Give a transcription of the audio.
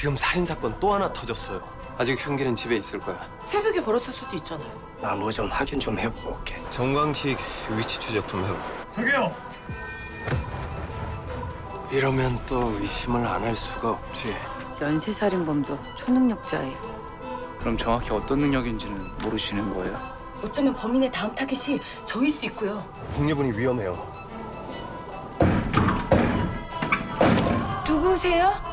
지금 살인 사건 또 하나 터졌어요. 아직 흉기는 집에 있을 거야. 새벽에 벌었을 수도 있잖아요. 나 뭐 좀 확인 좀 해보고 올게. 정광식 위치 추적 좀 해봐. 저기요. 이러면 또 의심을 안 할 수가 없지. 연쇄살인범도 초능력자예요. 그럼 정확히 어떤 능력인지는 모르시는 거예요? 어쩌면 범인의 다음 타겟이 저일 수 있고요. 독립분이 위험해요. 누구세요?